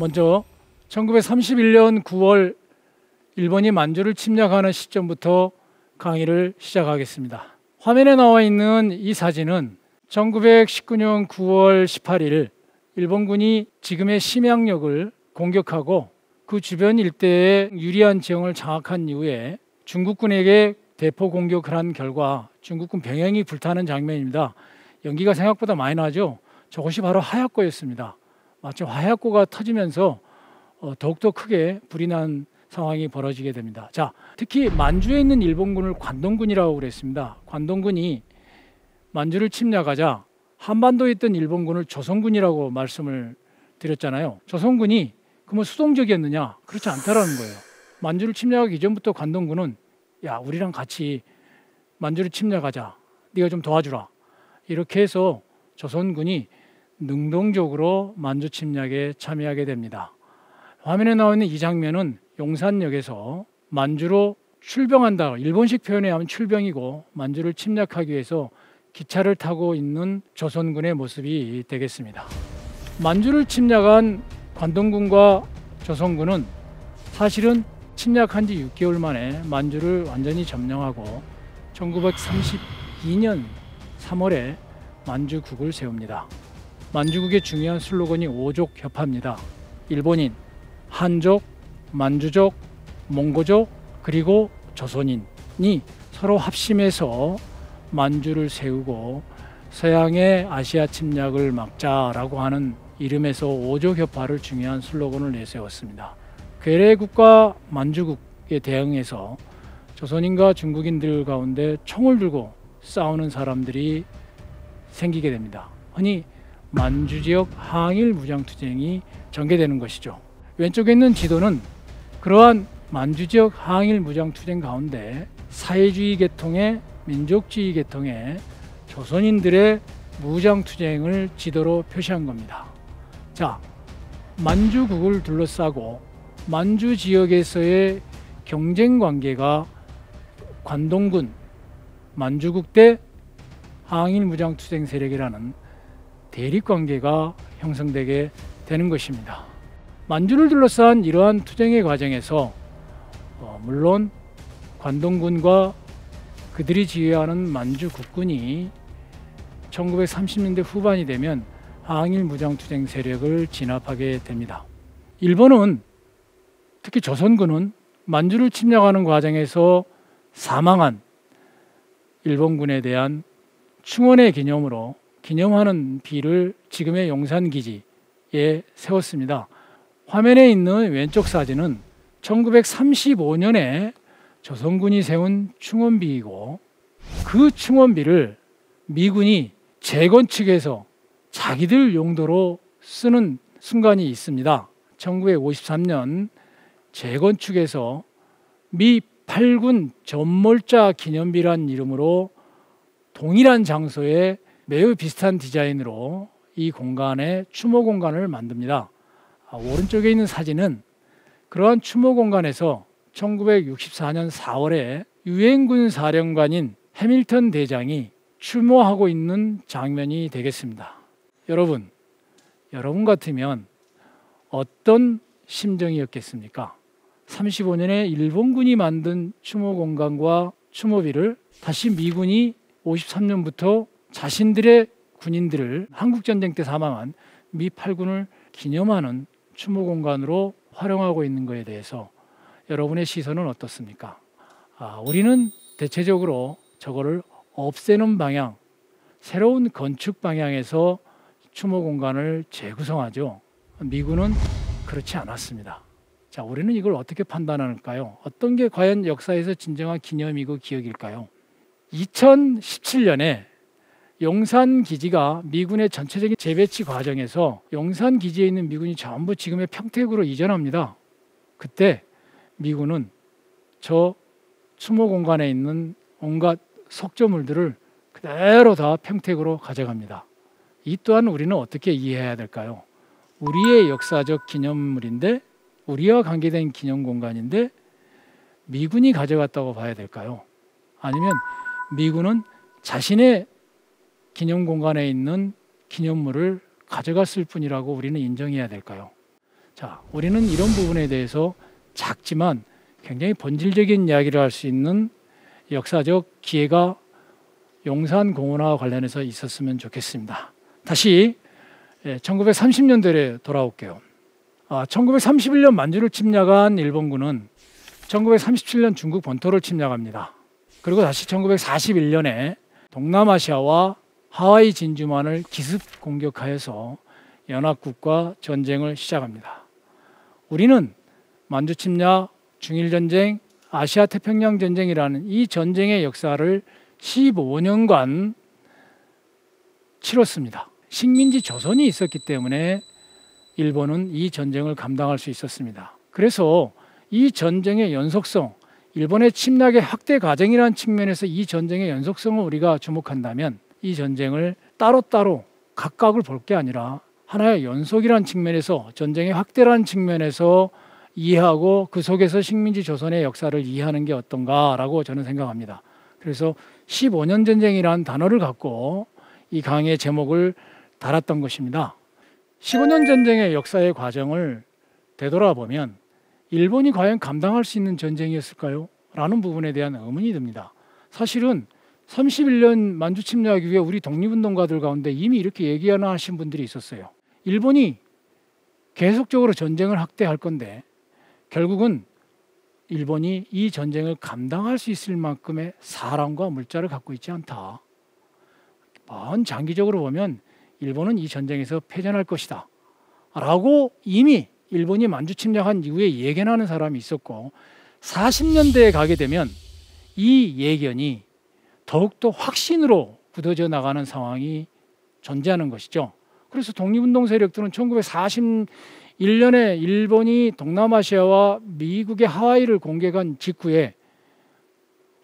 먼저 1931년 9월 일본이 만주를 침략하는 시점부터 강의를 시작하겠습니다. 화면에 나와 있는 이 사진은 1919년 9월 18일 일본군이 지금의 심양역을 공격하고 그 주변 일대에 유리한 지형을 장악한 이후에 중국군에게 대포 공격을 한 결과 중국군 병영이 불타는 장면입니다. 연기가 생각보다 많이 나죠. 저것이 바로 하얗고였습니다. 마치 화약고가 터지면서 어, 더욱더 크게 불이 난 상황이 벌어지게 됩니다. 자, 특히 만주에 있는 일본군을 관동군이라고 그랬습니다. 관동군이 만주를 침략하자 한반도에 있던 일본군을 조선군이라고 말씀을 드렸잖아요. 조선군이 그러면 수동적이었느냐? 그렇지 않다라는 거예요. 만주를 침략하기 이전부터 관동군은 야, 우리랑 같이 만주를 침략하자. 네가 좀 도와주라. 이렇게 해서 조선군이 능동적으로 만주 침략에 참여하게 됩니다. 화면에 나와 있는 이 장면은 용산역에서 만주로 출병한다. 일본식 표현에 하면 출병이고 만주를 침략하기 위해서 기차를 타고 있는 조선군의 모습이 되겠습니다. 만주를 침략한 관동군과 조선군은 사실은 침략한 지 6개월 만에 만주를 완전히 점령하고 1932년 3월에 만주국을 세웁니다. 만주국의 중요한 슬로건이 오족 협화입니다. 일본인, 한족, 만주족, 몽고족, 그리고 조선인이 서로 합심해서 만주를 세우고 서양의 아시아 침략을 막자라고 하는 이름에서 오족 협화를 중요한 슬로건을 내세웠습니다. 괴뢰국과 만주국에 대응해서 조선인과 중국인들 가운데 총을 들고 싸우는 사람들이 생기게 됩니다. 흔히 만주 지역 항일 무장 투쟁이 전개되는 것이죠. 왼쪽에 있는 지도는 그러한 만주 지역 항일 무장 투쟁 가운데 사회주의 계통의 민족주의 계통의 조선인들의 무장 투쟁을 지도로 표시한 겁니다. 자, 만주국을 둘러싸고 만주 지역에서의 경쟁 관계가 관동군, 만주국 대 항일 무장 투쟁 세력이라는 대립 관계가 형성되게 되는 것입니다. 만주를 둘러싼 이러한 투쟁의 과정에서 어, 물론 관동군과 그들이 지휘하는 만주 국군이 1930년대 후반이 되면 항일 무장 투쟁 세력을 진압하게 됩니다. 일본은 특히 조선군은 만주를 침략하는 과정에서 사망한 일본군에 대한 충원의 기념으로 기념하는 비를 지금의 용산기지에 세웠습니다. 화면에 있는 왼쪽 사진은 1935년에 조선군이 세운 충원비이고 그 충원비를 미군이 재건축해서 자기들 용도로 쓰는 순간이 있습니다. 1953년 재건축해서 미 8군 전몰자 기념비란 이름으로 동일한 장소에 매우 비슷한 디자인으로 이 공간에 추모 공간을 만듭니다. 아, 오른쪽에 있는 사진은 그러한 추모 공간에서 1964년 4월에 유엔군 사령관인 해밀턴 대장이 추모하고 있는 장면이 되겠습니다. 여러분, 여러분 같으면 어떤 심정이었겠습니까? 35년에 일본군이 만든 추모 공간과 추모비를 다시 미군이 53년부터 자신들의 군인들을 한국 전쟁 때 사망한 미 8군을 기념하는 추모 공간으로 활용하고 있는 것에 대해서 여러분의 시선은 어떻습니까? 아, 우리는 대체적으로 저거를 없애는 방향, 새로운 건축 방향에서 추모 공간을 재구성하죠. 미군은 그렇지 않았습니다. 자, 우리는 이걸 어떻게 판단할까요? 어떤 게 과연 역사에서 진정한 기념이고 기억일까요? 2017년에 용산 기지가 미군의 전체적인 재배치 과정에서 용산 기지에 있는 미군이 전부 지금의 평택으로 이전합니다. 그때 미군은 저 추모 공간에 있는 온갖 석조물들을 그대로 다 평택으로 가져갑니다. 이 또한 우리는 어떻게 이해해야 될까요? 우리의 역사적 기념물인데 우리와 관계된 기념 공간인데 미군이 가져갔다고 봐야 될까요? 아니면 미군은 자신의 기념 공간에 있는 기념물을 가져갔을 뿐이라고 우리는 인정해야 될까요? 자, 우리는 이런 부분에 대해서 작지만 굉장히 본질적인 이야기를 할 수 있는 역사적 기회가 용산 공원화와 관련해서 있었으면 좋겠습니다. 다시 1930년대에 돌아올게요. 아, 1931년 만주를 침략한 일본군은 1937년 중국 본토를 침략합니다. 그리고 다시 1941년에 동남아시아와 하와이 진주만을 기습 공격하여서 연합국과 전쟁을 시작합니다. 우리는 만주 침략, 중일 전쟁, 아시아 태평양 전쟁이라는 이 전쟁의 역사를 15년간 치렀습니다. 식민지 조선이 있었기 때문에 일본은 이 전쟁을 감당할 수 있었습니다. 그래서 이 전쟁의 연속성, 일본의 침략의 확대 과정이라는 측면에서 이 전쟁의 연속성을 우리가 주목한다면 이 전쟁을 따로따로 각각을 볼 게 아니라 하나의 연속이라는 측면에서 전쟁의 확대라는 측면에서 이해하고 그 속에서 식민지 조선의 역사를 이해하는 게 어떤가라고 저는 생각합니다. 그래서 15년 전쟁이라는 단어를 갖고 이 강의 제목을 달았던 것입니다. 15년 전쟁의 역사의 과정을 되돌아보면 일본이 과연 감당할 수 있는 전쟁이었을까요? 라는 부분에 대한 의문이 듭니다. 사실은 31년 만주 침략 이후에 우리 독립운동가들 가운데 이미 이렇게 얘기하신 분들이 있었어요. 일본이 계속적으로 전쟁을 확대할 건데 결국은 일본이 이 전쟁을 감당할 수 있을 만큼의 사람과 물자를 갖고 있지 않다. 먼 장기적으로 보면 일본은 이 전쟁에서 패전할 것이다. 라고 이미 일본이 만주 침략한 이후에 예견하는 사람이 있었고 40년대에 가게 되면 이 예견이 더욱더 확신으로 굳어져 나가는 상황이 존재하는 것이죠. 그래서 독립운동 세력들은 1941년에 일본이 동남아시아와 미국의 하와이를 공격한 직후에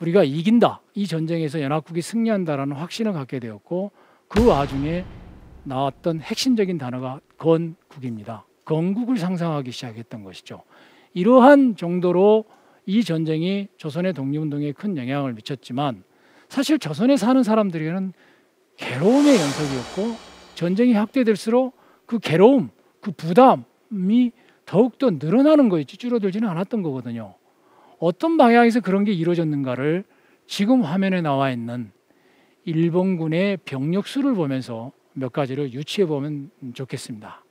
우리가 이긴다. 이 전쟁에서 연합국이 승리한다라는 확신을 갖게 되었고 그 와중에 나왔던 핵심적인 단어가 건국입니다. 건국을 상상하기 시작했던 것이죠. 이러한 정도로 이 전쟁이 조선의 독립운동에 큰 영향을 미쳤지만 사실 조선에 사는 사람들에게는 괴로움의 연속이었고 전쟁이 확대될수록 그 괴로움, 그 부담이 더욱더 늘어나는 거였지 줄어들지는 않았던 거거든요. 어떤 방향에서 그런 게 이루어졌는가를 지금 화면에 나와 있는 일본군의 병력 수를 보면서 몇 가지를 유추해 보면 좋겠습니다.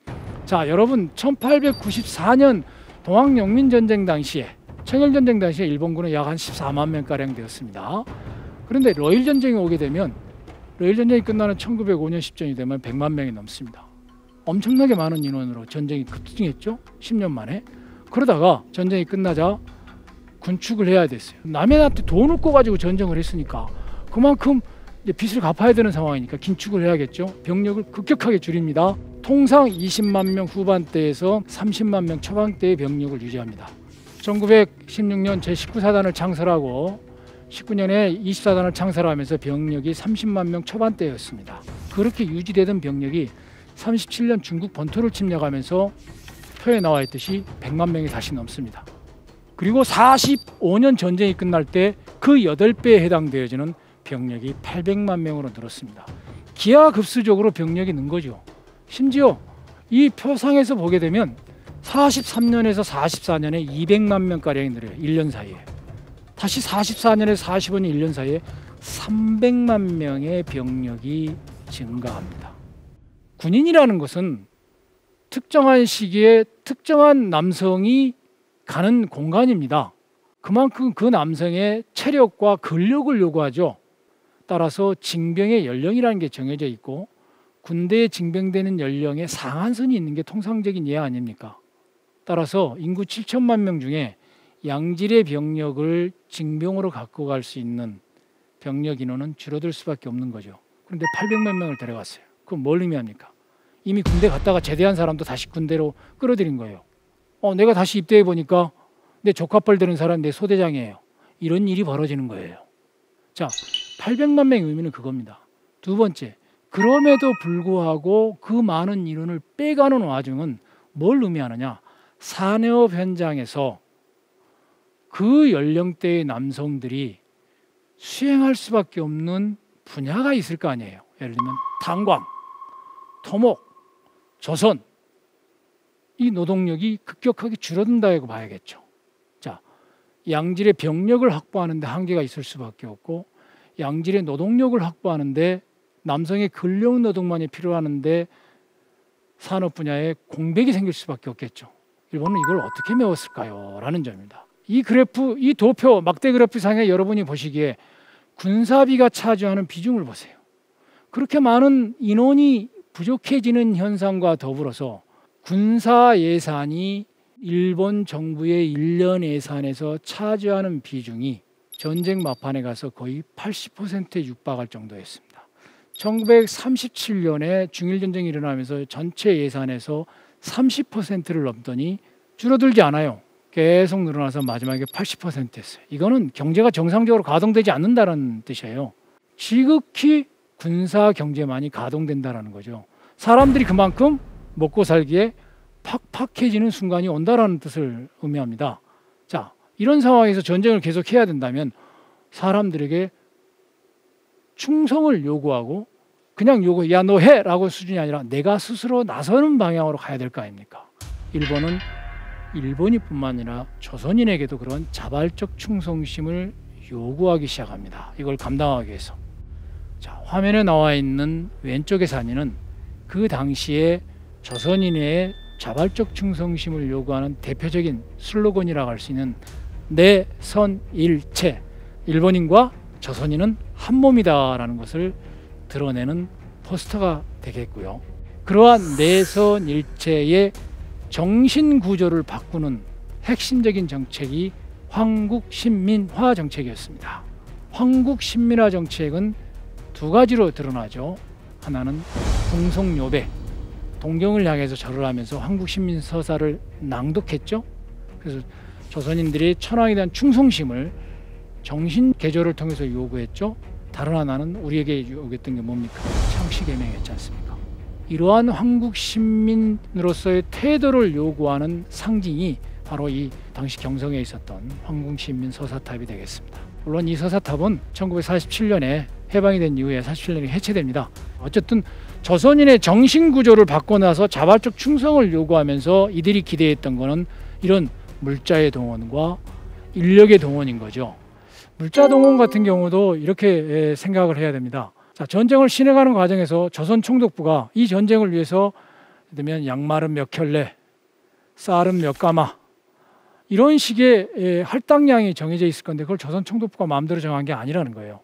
자, 여러분 1894년 동학영민 전쟁 당시에 청일 전쟁 당시에 일본군은 약 한 14만 명 가량 되었습니다. 그런데 러일 전쟁이 오게 되면 러일 전쟁이 끝나는 1905년 10전이 되면 100만 명이 넘습니다. 엄청나게 많은 인원으로 전쟁이 급증했죠. 10년 만에. 그러다가 전쟁이 끝나자 군축을 해야 됐어요. 남한테 돈을 꿔가지고 전쟁을 했으니까 그만큼 빚을 갚아야 되는 상황이니까 긴축을 해야겠죠. 병력을 급격하게 줄입니다. 통상 20만 명 후반대에서 30만 명 초반대의 병력을 유지합니다. 1916년 제19사단을 창설하고 19년에 24단을 창설 하면서 병력이 30만 명 초반대였습니다. 그렇게 유지되던 병력이 37년 중국 본토를 침략하면서 표에 나와 있듯이 100만 명이 다시 넘습니다. 그리고 45년 전쟁이 끝날 때 그 8배에 해당되어지는 병력이 800만 명으로 늘었습니다. 기하급수적으로 병력이 는 거죠. 심지어 이 표상에서 보게 되면 43년에서 44년에 200만 명가량이 늘어요. 1년 사이에. 다시 44년에서 45년 1년 사이에 300만 명의 병력이 증가합니다. 군인이라는 것은 특정한 시기에 특정한 남성이 가는 공간입니다. 그만큼 그 남성의 체력과 근력을 요구하죠. 따라서 징병의 연령이라는 게 정해져 있고 군대에 징병되는 연령에 상한선이 있는 게 통상적인 예 아닙니까? 따라서 인구 7천만 명 중에 양질의 병력을 징병으로 갖고 갈 수 있는 병력 인원은 줄어들 수밖에 없는 거죠. 그런데 800만 명을 데려갔어요. 그럼 뭘 의미합니까? 이미 군대 갔다가 제대한 사람도 다시 군대로 끌어들인 거예요. 어, 내가 다시 입대해 보니까 내 조카뻘 되는 사람 내 소대장이에요. 이런 일이 벌어지는 거예요. 자, 800만 명의 의미는 그겁니다. 두 번째, 그럼에도 불구하고 그 많은 인원을 빼가는 와중은 뭘 의미하느냐? 산업 현장에서 그 연령대의 남성들이 수행할 수밖에 없는 분야가 있을 거 아니에요. 예를 들면 탄광, 토목, 조선 이 노동력이 급격하게 줄어든다고 봐야겠죠. 자, 양질의 병력을 확보하는데 한계가 있을 수밖에 없고 양질의 노동력을 확보하는데 남성의 근력 노동만이 필요하는데 산업 분야에 공백이 생길 수밖에 없겠죠. 일본은 이걸 어떻게 메웠을까요? 라는 점입니다. 이 그래프, 이 도표 막대 그래프 상에 여러분이 보시기에 군사비가 차지하는 비중을 보세요. 그렇게 많은 인원이 부족해지는 현상과 더불어서 군사 예산이 일본 정부의 1년 예산에서 차지하는 비중이 전쟁 막판에 가서 거의 80%에 육박할 정도였습니다. 1937년에 중일 전쟁이 일어나면서 전체 예산에서 30%를 넘더니 줄어들지 않아요. 계속 늘어나서 마지막에 80%였어요. 이거는 경제가 정상적으로 가동되지 않는다는 뜻이에요. 지극히 군사 경제만이 가동된다라는 거죠. 사람들이 그만큼 먹고 살기에 팍팍해지는 순간이 온다라는 뜻을 의미합니다. 자, 이런 상황에서 전쟁을 계속 해야 된다면 사람들에게 충성을 요구하고 그냥 요구 야 너 해라고 수준이 아니라 내가 스스로 나서는 방향으로 가야 될 거 아닙니까? 일본은 일본이뿐만 아니라 조선인에게도 그런 자발적 충성심을 요구하기 시작합니다. 이걸 감당하기 위해서. 자, 화면에 나와 있는 왼쪽의 사진은 그 당시에 조선인의 자발적 충성심을 요구하는 대표적인 슬로건이라고 할 수 있는 내선일체 일본인과 조선인은 한 몸이다라는 것을 드러내는 포스터가 되겠고요. 그러한 내선일체의 정신 구조를 바꾸는 핵심적인 정책이 황국 신민화 정책이었습니다. 황국 신민화 정책은 두 가지로 드러나죠. 하나는 궁송요배, 동경을 향해서 절을 하면서 황국 신민 서사를 낭독했죠. 그래서 조선인들이 천황에 대한 충성심을 정신 개조를 통해서 요구했죠. 다른 하나는 우리에게 요구했던 게 뭡니까? 창씨 개명이었지 않습니까? 이러한 한국 시민으로서의 태도를 요구하는 상징이 바로 이 당시 경성에 있었던 황궁시민 서사탑이 되겠습니다. 물론 이 서사탑은 1947년에 해방이 된 이후에 47년에 해체됩니다. 어쨌든 조선인의 정신 구조를 바꿔놔서 자발적 충성을 요구하면서 이들이 기대했던 것은 이런 물자의 동원과 인력의 동원인 거죠. 물자 동원 같은 경우도 이렇게 생각을 해야 됩니다. 자, 전쟁을 진행하는 과정에서 조선 총독부가 이 전쟁을 위해서 예를 양말은 몇 켤레, 쌀은 몇 가마 이런 식의 할당량이 정해져 있을 건데 그걸 조선 총독부가 마음대로 정한 게 아니라는 거예요.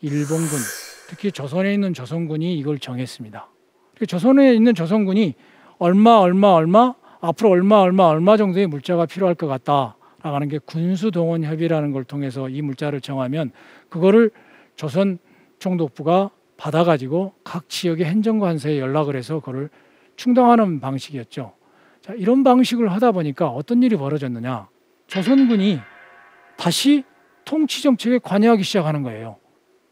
일본군, 특히 조선에 있는 조선군이 이걸 정했습니다. 조선에 있는 조선군이 얼마 얼마 얼마 앞으로 얼마 얼마 얼마 정도의 물자가 필요할 것 같다라고 하는 게 군수 동원 협의라는 걸 통해서 이 물자를 정하면 그거를 조선 총독부가 받아가지고 각 지역의 행정관서에 연락을 해서 그걸 충당하는 방식이었죠. 자, 이런 방식을 하다 보니까 어떤 일이 벌어졌느냐. 조선군이 다시 통치 정책에 관여하기 시작하는 거예요.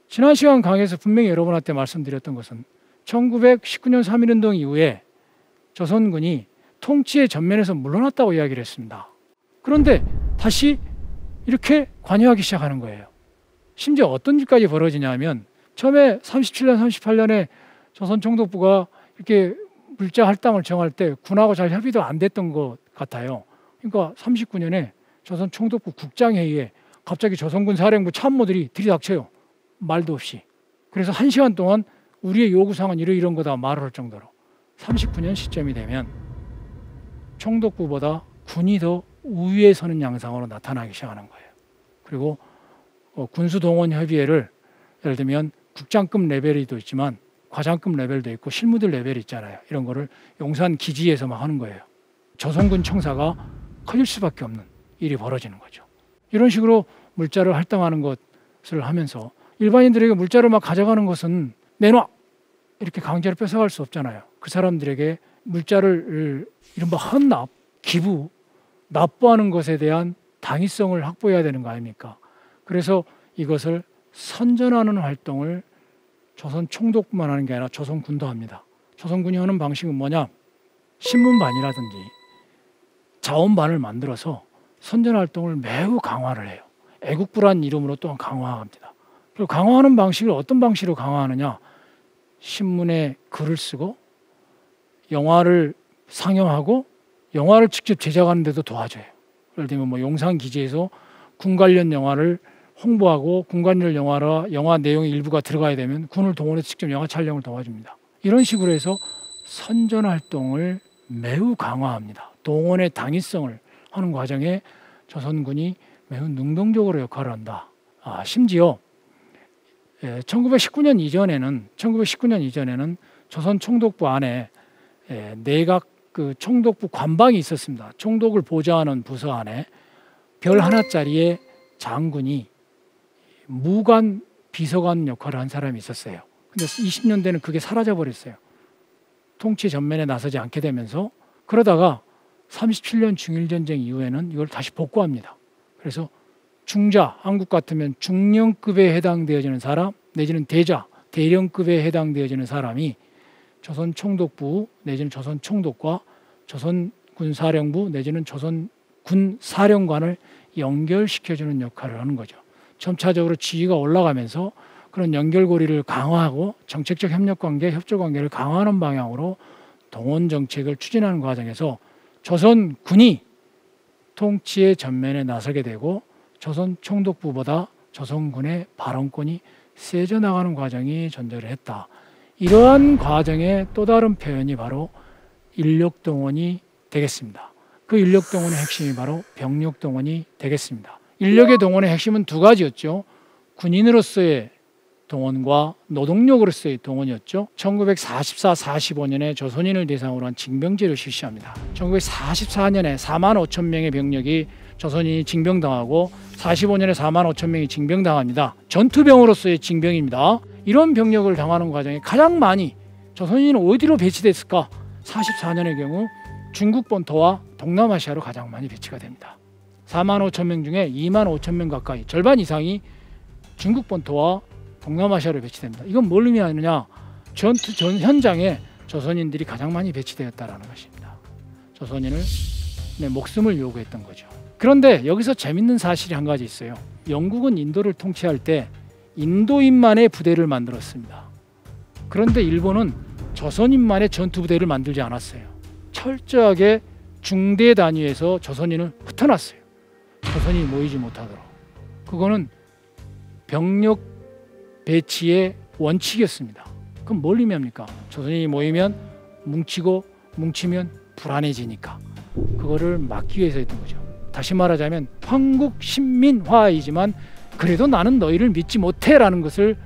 지난 시간 강의에서 분명히 여러분한테 말씀드렸던 것은 1919년 3.1운동 이후에 조선군이 통치의 전면에서 물러났다고 이야기를 했습니다. 그런데 다시 이렇게 관여하기 시작하는 거예요. 심지어 어떤 일까지 벌어지냐면 처음에 37년, 38년에 조선 총독부가 이렇게 물자 할당을 정할 때 군하고 잘 협의도 안 됐던 것 같아요. 그러니까 39년에 조선 총독부 국장회의에 갑자기 조선군 사령부 참모들이 들이닥쳐요. 말도 없이. 그래서 한 시간 동안 우리의 요구사항은 이러 이런 거다 말을 할 정도로 39년 시점이 되면 총독부보다 군이 더 우위에 서는 양상으로 나타나기 시작하는 거예요. 그리고 어, 군수동원 협의회를 예를 들면 국장급 레벨이도 있지만 과장급 레벨도 있고 실무들 레벨이 있잖아요. 이런 거를 용산 기지에서만 하는 거예요. 조선군 청사가 커질 수밖에 없는 일이 벌어지는 거죠. 이런 식으로 물자를 할당하는 것을 하면서 일반인들에게 물자를 막 가져가는 것은 내놔 이렇게 강제로 뺏어갈 수 없잖아요. 그 사람들에게 물자를 이른바 헌납, 기부, 납부하는 것에 대한 당위성을 확보해야 되는 거 아닙니까? 그래서 이것을 선전하는 활동을 조선 총독뿐만 하는 게 아니라 조선군도 합니다. 조선군이 하는 방식은 뭐냐? 신문반이라든지 자원반을 만들어서 선전 활동을 매우 강화를 해요. 애국부란 이름으로 또 강화합니다. 그리고 강화하는 방식을 어떤 방식으로 강화하느냐? 신문에 글을 쓰고 영화를 상영하고 영화를 직접 제작하는 데도 도와줘요. 예를 들면 뭐 용산 기지에서 군 관련 영화를 홍보하고 군 관련 영화라 영화 내용의 일부가 들어가야 되면 군을 동원해서 직접 영화 촬영을 도와줍니다. 이런 식으로 해서 선전 활동을 매우 강화합니다. 동원의 당위성을 하는 과정에 조선군이 매우 능동적으로 역할을 한다. 아, 심지어 1919년 예, 이전에는 1919년 이전에는 조선 총독부 안에 예, 내각 그 총독부 관방이 있었습니다. 총독을 보좌하는 부서 안에 별 하나짜리의 장군이 무관 비서관 역할을 한 사람이 있었어요. 근데 20년대는 그게 사라져 버렸어요. 통치 전면에 나서지 않게 되면서 그러다가 37년 중일 전쟁 이후에는 이걸 다시 복구합니다. 그래서 중자 한국 같으면 중령급에 해당되어지는 사람 내지는 대자 대령급에 해당되어지는 사람이 조선 총독부 내지는 조선 총독과 조선 군사령부 내지는 조선 군 사령관을 연결시켜주는 역할을 하는 거죠. 점차적으로 지위가 올라가면서 그런 연결고리를 강화하고 정책적 협력 관계, 협조 관계를 강화하는 방향으로 동원 정책을 추진하는 과정에서 조선 군이 통치의 전면에 나서게 되고 조선 총독부보다 조선군의 발언권이 세져 나가는 과정이 존재를 했다. 이러한 과정의 또 다른 표현이 바로 인력 동원이 되겠습니다. 그 인력 동원의 핵심이 바로 병력 동원이 되겠습니다. 인력의 동원의 핵심은 두 가지였죠. 군인으로서의 동원과 노동력으로서의 동원이었죠. 1944, 45년에 조선인을 대상으로 한 징병제를 실시합니다. 1944년에 4만 5천 명의 병력이 조선인이 징병당하고 45년에 4만 5천 명이 징병당합니다. 전투병으로서의 징병입니다. 이런 병력을 당하는 과정에 가장 많이 조선인은 어디로 배치됐을까? 44년의 경우 중국 본토와 동남아시아로 가장 많이 배치가 됩니다. 4만 5천 명 중에 2만 5천 명 가까이 절반 이상이 중국 본토와 동남아시아로 배치됩니다. 이건 뭘 의미하느냐? 전투 전 현장에 조선인들이 가장 많이 배치되었다라는 것입니다. 조선인을 네, 목숨을 요구했던 거죠. 그런데 여기서 재밌는 사실이 한 가지 있어요. 영국은 인도를 통치할 때 인도인만의 부대를 만들었습니다. 그런데 일본은 조선인만의 전투 부대를 만들지 않았어요. 철저하게 중대 단위에서 조선인을 흩어놨어요. 조선이 모이지 못하도록. 그거는 병력 배치의 원칙이었습니다. 그럼 뭘 의미합니까? 조선인이 모이면 뭉치고 뭉치면 불안해지니까 그거를 막기 위해서 했던 거죠. 다시 말하자면 황국 신민화이지만 그래도 나는 너희를 믿지 못해라는 것을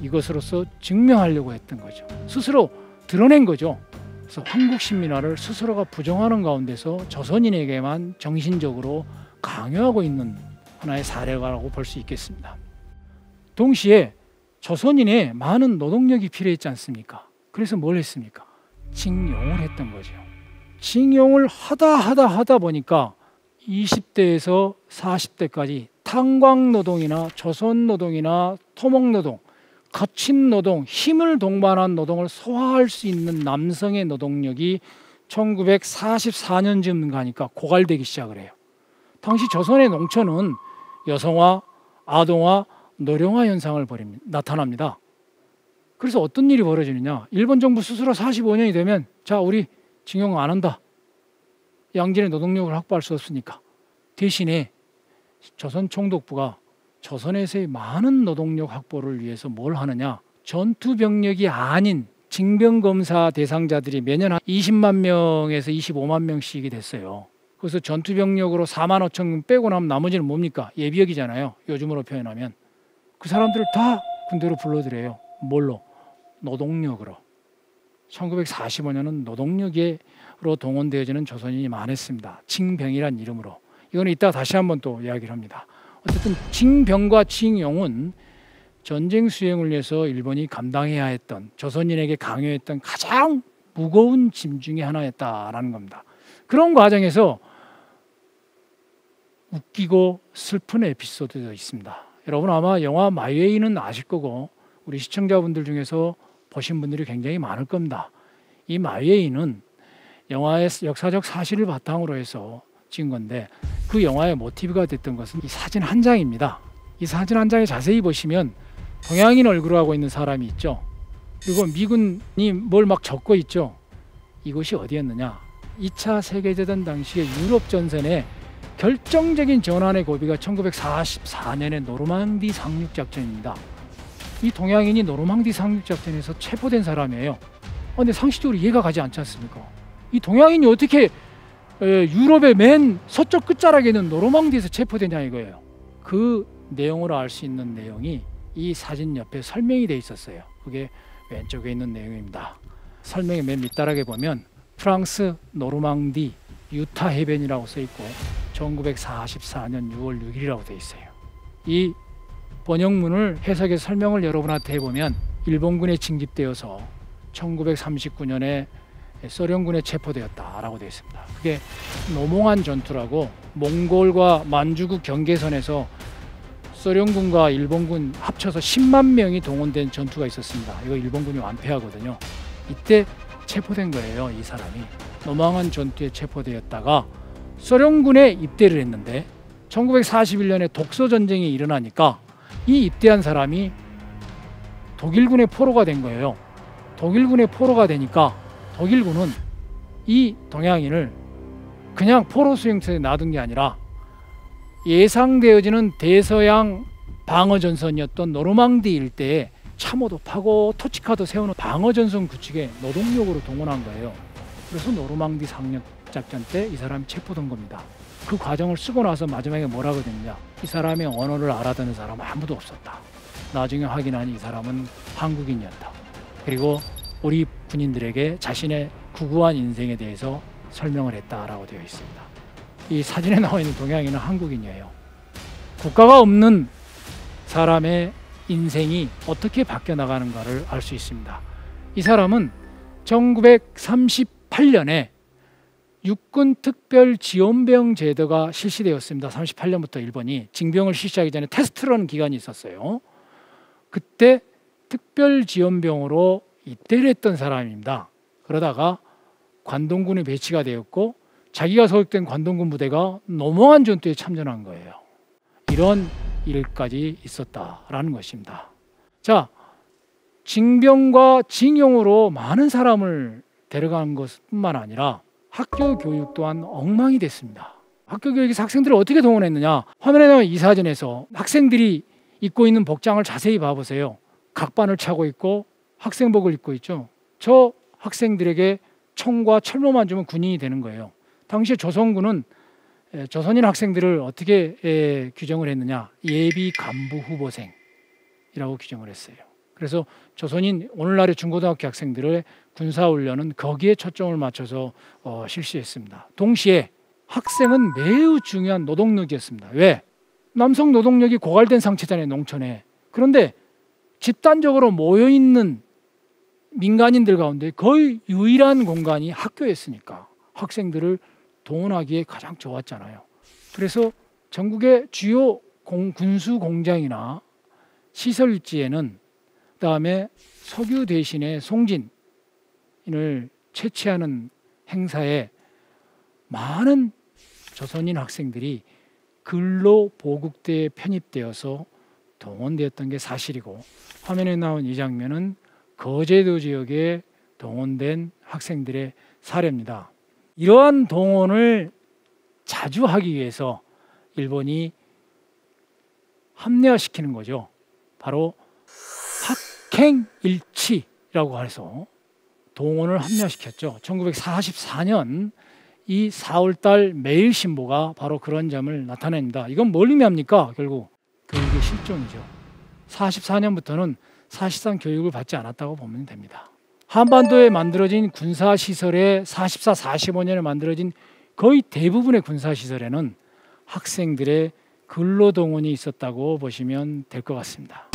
이것으로서 증명하려고 했던 거죠. 스스로 드러낸 거죠. 그래서 한국 신민화를 스스로가 부정하는 가운데서 조선인에게만 정신적으로 강요하고 있는 하나의 사례라고 볼 수 있겠습니다. 동시에 조선인의 많은 노동력이 필요했지 않습니까? 그래서 뭘 했습니까? 징용을 했던 거죠. 징용을 하다 하다 하다 보니까 20대에서 40대까지 탄광 노동이나 조선 노동이나 토목 노동, 거친 노동, 힘을 동반한 노동을 소화할 수 있는 남성의 노동력이 1944년쯤 가니까 고갈되기 시작을 해요. 당시 조선의 농촌은 여성화, 아동화, 노령화 현상을 벌입니다. 나타납니다. 그래서 어떤 일이 벌어지느냐? 일본 정부 스스로 45년이 되면 자 우리 징용 안 한다. 양질의 노동력을 확보할 수 없으니까 대신에 조선 총독부가 조선에서의 많은 노동력 확보를 위해서 뭘 하느냐? 전투 병력이 아닌 징병 검사 대상자들이 매년 한 20만 명에서 25만 명씩이 됐어요. 그래서 전투 병력으로 4만 5천 명 빼고 나면 나머지는 뭡니까? 예비역이잖아요. 요즘으로 표현하면 그 사람들을 다 군대로 불러들여요. 뭘로? 노동력으로. 1945년은 노동력으로 동원되어지는 조선인이 많았습니다. 징병이란 이름으로. 이거는 이따 다시 한번 또 이야기를 합니다. 어쨌든 징병과 징용은 전쟁 수행을 위해서 일본이 감당해야 했던 조선인에게 강요했던 가장 무거운 짐 중의 하나였다라는 겁니다. 그런 과정에서 웃기고 슬픈 에피소드도 있습니다. 여러분 아마 영화 마이웨이는 아실 거고 우리 시청자분들 중에서 보신 분들이 굉장히 많을 겁니다. 이 마이웨이는 영화의 역사적 사실을 바탕으로 해서 찍은 건데 그 영화의 모티브가 됐던 것은 이 사진 한 장입니다. 이 사진 한 장에 자세히 보시면 동양인 얼굴을 하고 있는 사람이 있죠. 그리고 미군이 뭘 막 적고 있죠. 이곳이 어디였느냐? 2차 세계대전 당시에 유럽 전선에 결정적인 전환의 고비가 1944년의 노르망디 상륙 작전입니다. 이 동양인이 노르망디 상륙 작전에서 체포된 사람이에요. 어, 근데 상식적으로 이해가 가지 않지 않습니까? 이 동양인이 어떻게 유럽의 맨 서쪽 끝자락에 있는 노르망디에서 체포되냐 이거예요. 그 내용으로 알 수 있는 내용이 이 사진 옆에 설명이 돼 있었어요. 그게 왼쪽에 있는 내용입니다. 설명의 맨 밑다락에 보면 프랑스 노르망디 유타 해변이라고 써 있고 1944년 6월 6일이라고 돼 있어요. 이 번역문을 해석해서 설명을 여러분한테 해보면 일본군에 징집되어서 1939년에 소련군에 체포되었다라고 되어 있습니다. 그게 노몽한 전투라고 몽골과 만주국 경계선에서 소련군과 일본군 합쳐서 10만 명이 동원된 전투가 있었습니다. 이거 일본군이 완패하거든요. 이때 체포된 거예요. 이 사람이 노망한 전투에 체포되었다가 소련군에 입대를 했는데 1941년에 독소 전쟁이 일어나니까 이 입대한 사람이 독일군의 포로가 된 거예요. 독일군의 포로가 되니까 독일군은 이 동양인을 그냥 포로 수용소에 놔둔 게 아니라 예상되어지는 대서양 방어 전선이었던 노르망디 일대에 참호도 파고 토치카도 세우는 방어 전선 구축에 노동력으로 동원한 거예요. 그래서 노르망디 상륙 작전 때 이 사람이 체포된 겁니다. 그 과정을 쓰고 나서 마지막에 뭐라고 됐냐? 이 사람의 언어를 알아듣는 사람은 아무도 없었다. 나중에 확인하니 이 사람은 한국인이었다. 그리고 우리 군인들에게 자신의 구구한 인생에 대해서 설명을 했다라고 되어 있습니다. 이 사진에 나와 있는 동양인은 한국인이에요. 국가가 없는 사람의 인생이 어떻게 바뀌어 나가는가를 알 수 있습니다. 이 사람은 1938년에 육군 특별 지원병 제도가 실시되었습니다. 38년부터 일본이 징병을 실시하기 전에 테스트라는 기간이 있었어요. 그때 특별 지원병으로 입대를 했던 사람입니다. 그러다가 관동군에 배치가 되었고 자기가 소속된 관동군 부대가 노몽한 전투에 참전한 거예요. 이런 일까지 있었다라는 것입니다. 자, 징병과 징용으로 많은 사람을 데려간 것뿐만 아니라 학교 교육 또한 엉망이 됐습니다. 학교 교육에서 학생들을 어떻게 동원했느냐? 화면에 나온 이 사진에서 학생들이 입고 있는 복장을 자세히 봐보세요. 각반을 차고 있고 학생복을 입고 있죠. 저 학생들에게 총과 철모만 주면 군인이 되는 거예요. 당시 조선군은 조선인 학생들을 어떻게 규정을 했느냐? 예비 간부 후보생이라고 규정을 했어요. 그래서 조선인 오늘날의 중고등학교 학생들의 군사 훈련은 거기에 초점을 맞춰서 어, 실시했습니다. 동시에 학생은 매우 중요한 노동력이었습니다. 왜? 남성 노동력이 고갈된 상태잖아요, 농촌에. 그런데 집단적으로 모여 있는 민간인들 가운데 거의 유일한 공간이 학교였으니까 학생들을 동원하기에 가장 좋았잖아요. 그래서 전국의 주요 공, 군수 공장이나 시설지에는 그다음에 석유 대신에 송진을 채취하는 행사에 많은 조선인 학생들이 근로 보국대에 편입되어서 동원되었던 게 사실이고 화면에 나온 이 장면은 거제도 지역에 동원된 학생들의 사례입니다. 이러한 동원을 자주 하기 위해서 일본이 합리화시키는 거죠. 바로 학행일치라고 해서 동원을 합리화시켰죠. 1944년 이 4월달 매일신보가 바로 그런 점을 나타냅니다. 이건 뭘 의미합니까? 결국 교육의 실종이죠. 44년부터는 사실상 교육을 받지 않았다고 보면 됩니다. 한반도에 만들어진 군사 시설에 44, 45년에 만들어진 거의 대부분의 군사 시설에는 학생들의 근로 동원이 있었다고 보시면 될 것 같습니다.